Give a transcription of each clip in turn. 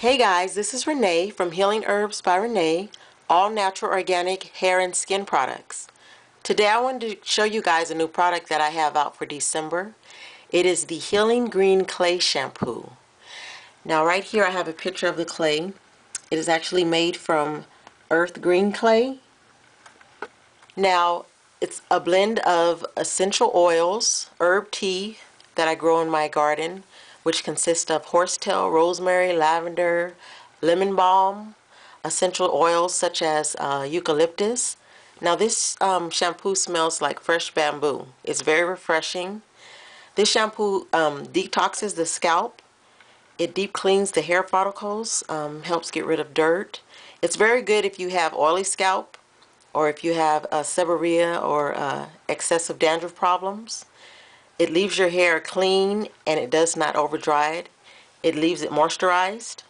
Hey guys, this is Renee from Healing Herbs by Renee, all natural organic hair and skin products. Today I wanted to show you guys a new product that I have out for December. It is the Healing Green Clay Shampoo. Now right here I have a picture of the clay. It is actually made from earth green clay. Now it's a blend of essential oils, herb tea that I grow in my garden, which consists of horsetail, rosemary, lavender, lemon balm, essential oils such as uh, eucalyptus. Now this um, shampoo smells like fresh bamboo. It's very refreshing. This shampoo um, detoxes the scalp. It deep cleans the hair follicles, um, helps get rid of dirt. It's very good if you have oily scalp or if you have uh, seborrhea or uh, excessive dandruff problems. It leaves your hair clean and it does not over dry it. It leaves it moisturized.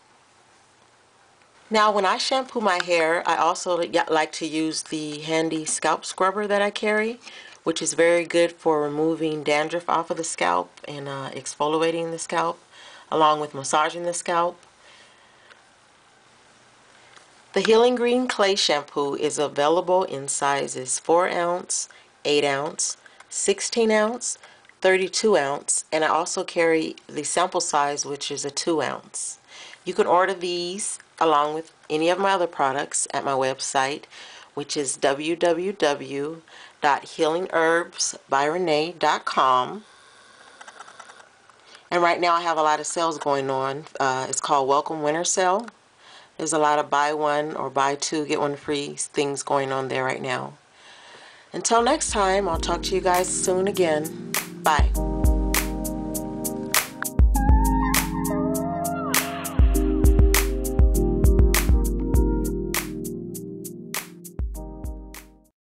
Now when I shampoo my hair, I also like to use the handy scalp scrubber that I carry, which is very good for removing dandruff off of the scalp and uh, exfoliating the scalp, along with massaging the scalp. The Healing Green Clay Shampoo is available in sizes 4 ounce, 8 ounce, 16 ounce, 32 ounce, and I also carry the sample size which is a 2 ounce. You can order these along with any of my other products at my website which is www.healingherbsbyrenee.com and right now I have a lot of sales going on. Uh, it's called Welcome Winter Sale. There's a lot of buy one or buy two, get one free things going on there right now. Until next time, I'll talk to you guys soon again. Bye.